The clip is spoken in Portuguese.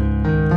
Música